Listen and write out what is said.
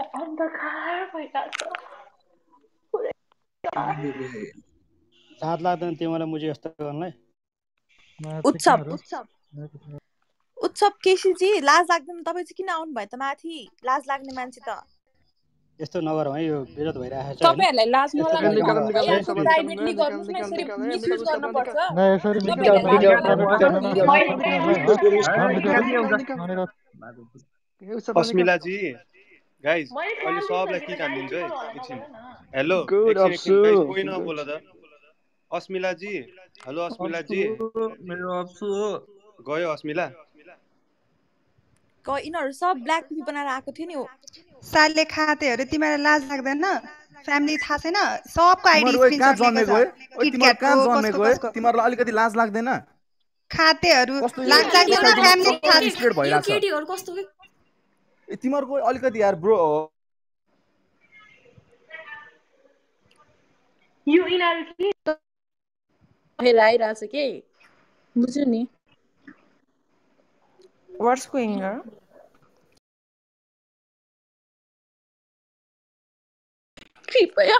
अन्धकार भइरहेको साथ लाग्दैन तिमीलाई मुजी यस्तो गर्नलाई उत्सव उत्सव केसीजी लाज लाग्दैन तपाईँ चाहिँ किन आउनु भयो त माथि लाज लाग्ने मान्छे त यस्तो नगर है यो विरोध भइरहेको छ? तपाईँहरूलाई लाज या प्राइभेटली गर्नुहोस् न यसरी मिसयुज गर्न पर्छ अस्मिलाजी गाइज मैले अहिले सबलाई के काम दिन्छु है एकछिन। Hello guys, afternoon. कोही नबोल त अस्मिलाजी हेलो अस्मिलाजी मेरो अप्सु हो गयो अस्मिला क यिनीहरू सब ब्ल्याक पिपी बनाएर आएको थियो नि हो सालले खातेहरू तिमीलाई लाज लाग्दैन फ्यामिली थाहा छैन। सबको आइडी ओइ कहाँ जन्मेको है? ओइ तिमीहरू कहाँ जन्मेको है तिमीहरूलाई अलिकति लाज लाग्दैन? खातेहरू लाज लाग्दैन फ्यामिली थाहा भइरहेछ। केटीहरू कस्तो के तिमीहरूको अलिकति यार ब्रो यो यिनीहरू के? फेरि आइरहेछ के? बुझ्यो नि। What's going on? कृपया